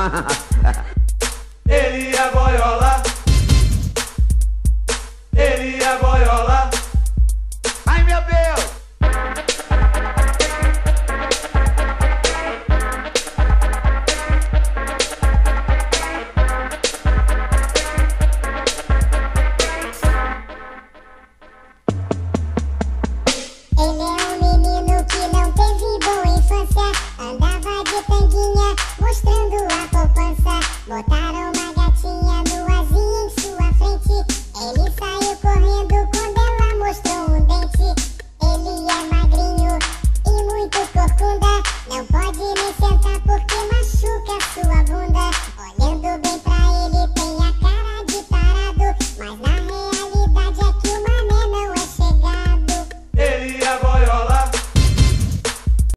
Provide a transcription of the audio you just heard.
Mwahaha. votaron.